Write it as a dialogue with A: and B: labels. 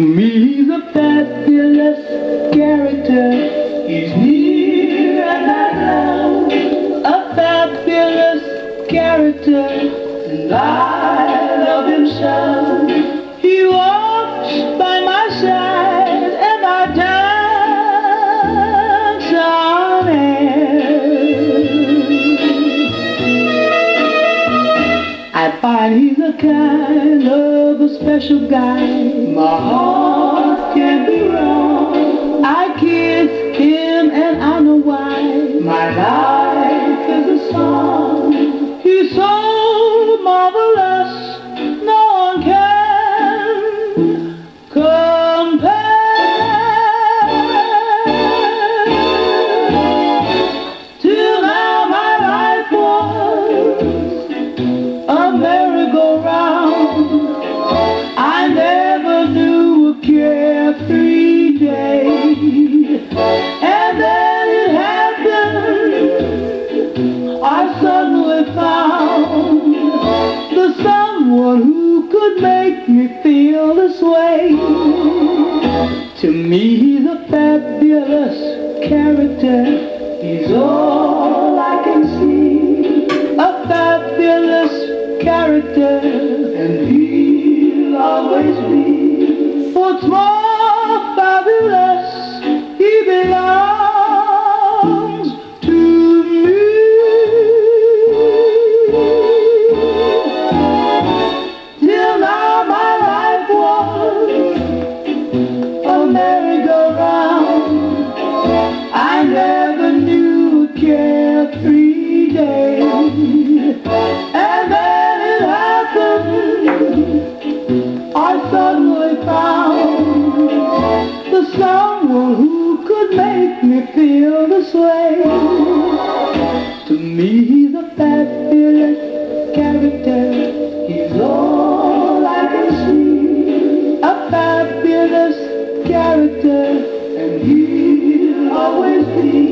A: he's a fabulous character. He's near and I know a fabulous character, and I love him so. He walks by my side and I dance on air. I find he's a kind of a special guy. My heart can't be wrong. I kiss him and I know why. My life make me feel this way. To me, he's a fabulous character. He's all I can see. A fabulous character, and he'll always be. What's more And then it happened. I suddenly found the someone who could make me feel this way. To me, he's a fabulous character. He's all I can see. A fabulous character, and he'll always be.